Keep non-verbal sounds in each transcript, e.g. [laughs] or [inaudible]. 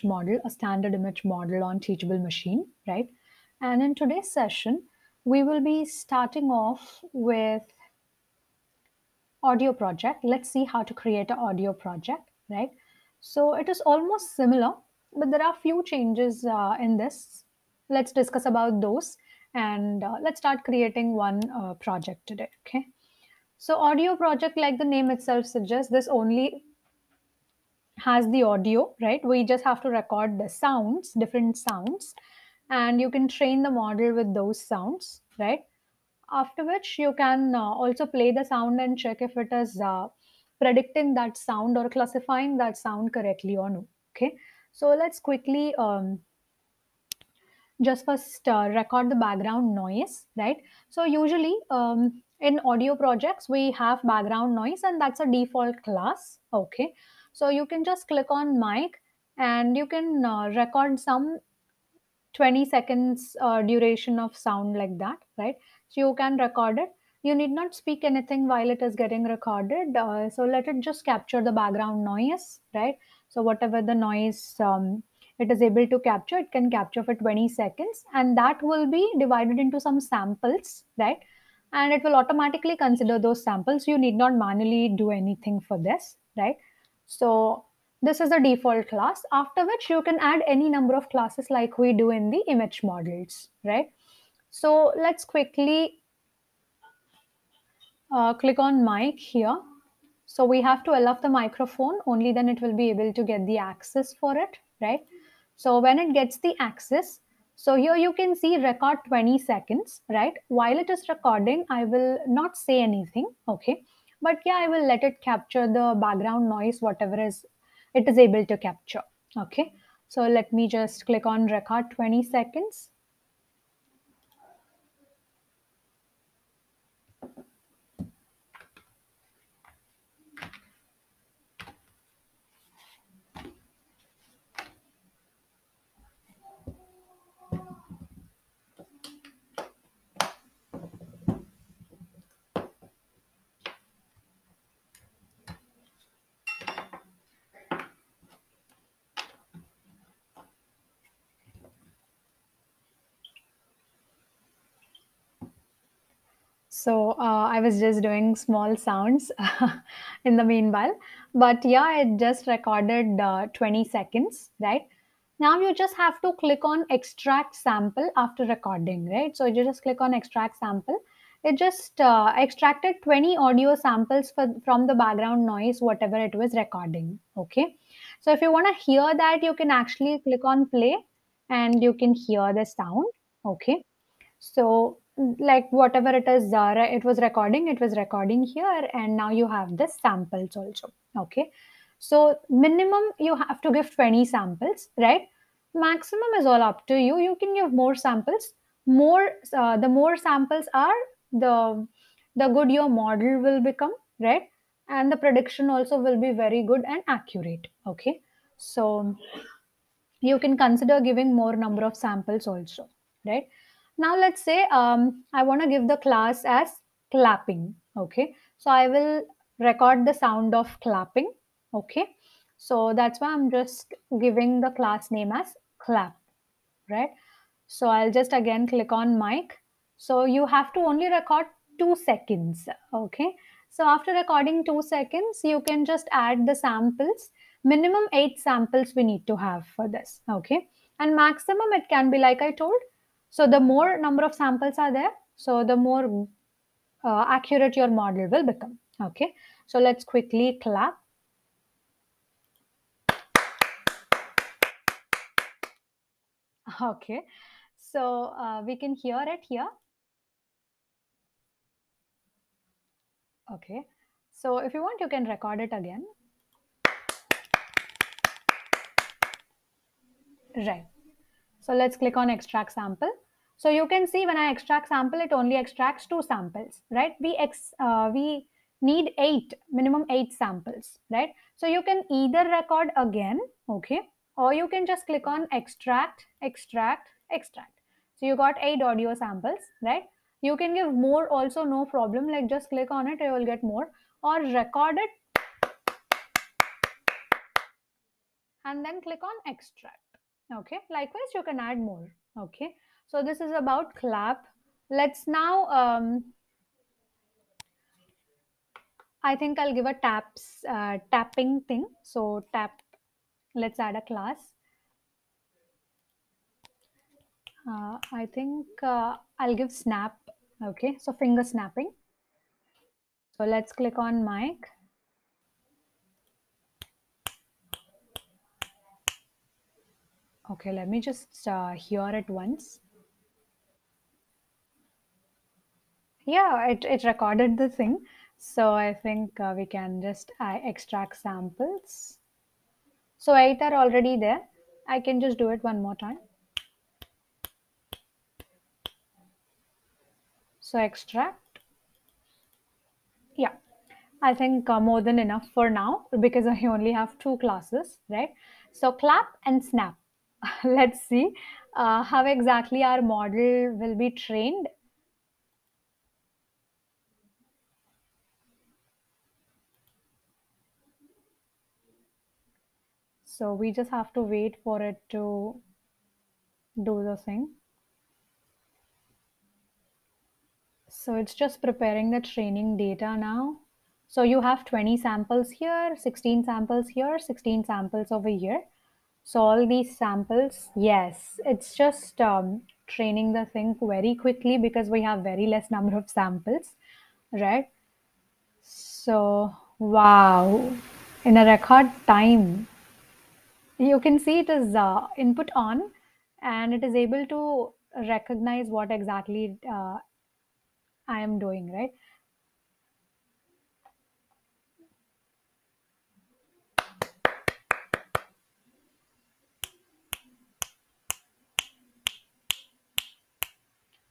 image model, a standard image model on Teachable Machine, right? And in today's session, we will be starting off with audio project. Let's see how to create an audio project, right? So it is almost similar, but there are few changes uh, in this. Let's discuss about those and uh, let's start creating one uh, project today, okay? So audio project, like the name itself suggests, this only has the audio, right? We just have to record the sounds, different sounds, and you can train the model with those sounds, right? After which you can uh, also play the sound and check if it is uh, predicting that sound or classifying that sound correctly or no. Okay, so let's quickly um, just first uh, record the background noise, right? So usually um, in audio projects we have background noise and that's a default class. Okay, so you can just click on mic and you can uh, record some 20 seconds uh, duration of sound like that, right? So you can record it. You need not speak anything while it is getting recorded. Uh, so let it just capture the background noise, right? So whatever the noise um, it is able to capture, it can capture for 20 seconds and that will be divided into some samples, right? And it will automatically consider those samples. You need not manually do anything for this, right? So this is the default class, after which you can add any number of classes like we do in the image models, right? So let's quickly uh, click on mic here. So we have to allow the microphone, only then it will be able to get the access for it, right? So when it gets the access, so here you can see record 20 seconds, right? While it is recording, I will not say anything, okay? But yeah, I will let it capture the background noise, whatever is it is able to capture, okay? So let me just click on record 20 seconds. So uh, I was just doing small sounds [laughs] in the meanwhile. But yeah, it just recorded uh, 20 seconds, right? Now you just have to click on extract sample after recording, right? So you just click on extract sample. It just uh, extracted 20 audio samples for, from the background noise, whatever it was recording. Okay. So if you want to hear that, you can actually click on play and you can hear the sound. Okay. So like whatever it is zara it was recording it was recording here and now you have the samples also okay? So minimum you have to give 20 samples right? Maximum is all up to you. You can give more samples. More uh, the more samples are the the good your model will become right? And the prediction also will be very good and accurate okay? So you can consider giving more number of samples also right now let's say um, I want to give the class as clapping. Okay. So I will record the sound of clapping. Okay. So that's why I'm just giving the class name as clap. Right. So I'll just again click on mic. So you have to only record two seconds. Okay. So after recording two seconds, you can just add the samples. Minimum eight samples we need to have for this. Okay. And maximum it can be like I told so the more number of samples are there, so the more uh, accurate your model will become. Okay, so let's quickly clap. Okay, so uh, we can hear it here. Okay, so if you want, you can record it again. Right. So let's click on extract sample. So you can see when I extract sample, it only extracts two samples, right? We, ex, uh, we need eight, minimum eight samples, right? So you can either record again, okay? Or you can just click on extract, extract, extract. So you got eight audio samples, right? You can give more also, no problem. Like just click on it, you will get more. Or record it and then click on extract okay likewise you can add more okay so this is about clap. Let's now um, i think i'll give a taps uh, tapping thing. So tap let's add a class. Uh, i think uh, i'll give snap. Okay so finger snapping. So let's click on mic. Okay, let me just uh, hear it once. Yeah, it, it recorded the thing. So I think uh, we can just uh, extract samples. So eight are already there. I can just do it one more time. So extract. Yeah, I think uh, more than enough for now because I only have two classes, right? So clap and snap. [laughs] let's see uh, how exactly our model will be trained. So we just have to wait for it to do the thing. So it's just preparing the training data now. So you have 20 samples here, 16 samples here, 16 samples over here. So all these samples, yes, it's just um, training the thing very quickly because we have very less number of samples, right? So wow, in a record time, you can see it is uh, input on and it is able to recognize what exactly uh, I am doing, right?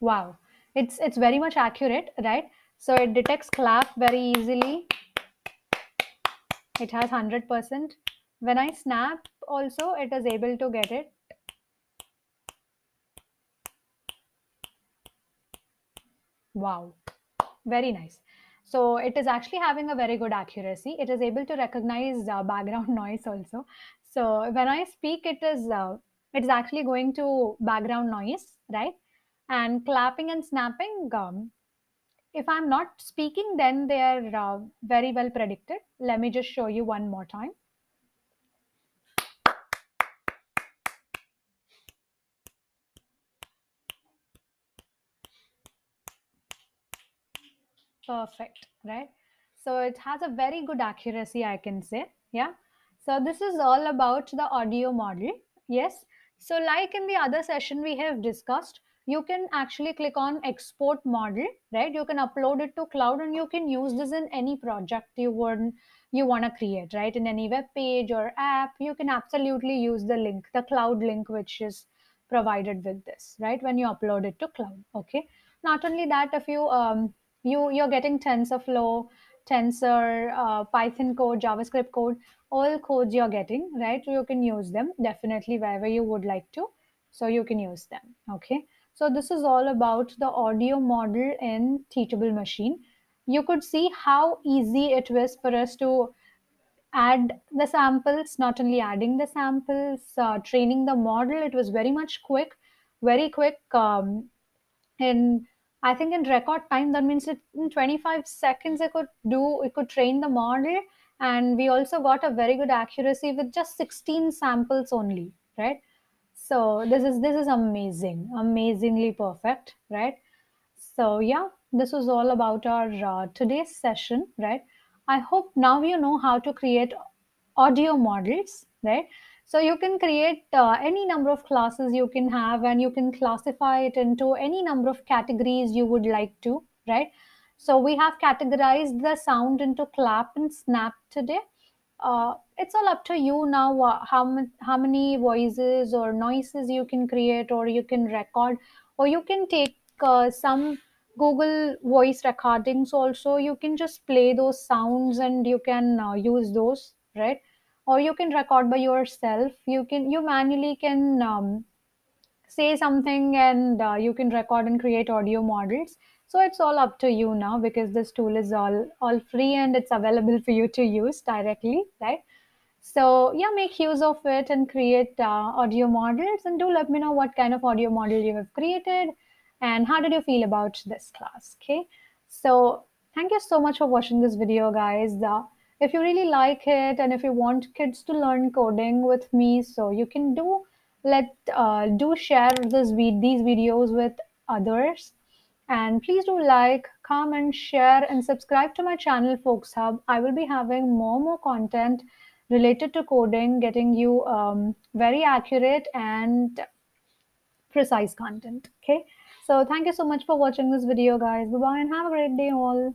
Wow, it's it's very much accurate, right? So it detects clap very easily. It has 100%. When I snap also, it is able to get it. Wow, very nice. So it is actually having a very good accuracy. It is able to recognize uh, background [laughs] noise also. So when I speak, it is uh, it is actually going to background noise, right? And clapping and snapping, um, if I'm not speaking, then they are uh, very well predicted. Let me just show you one more time. Perfect, right? So it has a very good accuracy, I can say. Yeah. So this is all about the audio model. Yes. So like in the other session we have discussed, you can actually click on export model, right? You can upload it to cloud and you can use this in any project you want you want to create, right? In any web page or app, you can absolutely use the link, the cloud link, which is provided with this, right? When you upload it to cloud. Okay. Not only that, if you um, you you're getting TensorFlow, Tensor, uh, Python code, JavaScript code, all codes you're getting, right? You can use them definitely wherever you would like to. So you can use them. Okay. So this is all about the audio model in Teachable Machine. You could see how easy it was for us to add the samples, not only adding the samples, uh, training the model. It was very much quick, very quick. Um, in I think in record time, that means in 25 seconds, it could do, it could train the model. And we also got a very good accuracy with just 16 samples only, right? So this is this is amazing, amazingly perfect, right? So yeah, this was all about our uh, today's session, right? I hope now you know how to create audio models, right? So you can create uh, any number of classes you can have, and you can classify it into any number of categories you would like to, right? So we have categorized the sound into clap and snap today. Uh, it's all up to you now uh, how, how many voices or noises you can create or you can record or you can take uh, some google voice recordings also you can just play those sounds and you can uh, use those right or you can record by yourself you can you manually can um, say something and uh, you can record and create audio models so it's all up to you now because this tool is all all free and it's available for you to use directly right So yeah, make use of it and create uh, audio models and do let me know what kind of audio model you have created and how did you feel about this class, okay? So thank you so much for watching this video guys. Uh, if you really like it and if you want kids to learn coding with me, so you can do let uh, do share this vid- these videos with others. And please do like comment share and subscribe to my channel Folx Hub. I will be having more more content related to coding getting you um, very accurate and precise content. Okay? So thank you so much for watching this video guys. Bye bye and have a great day all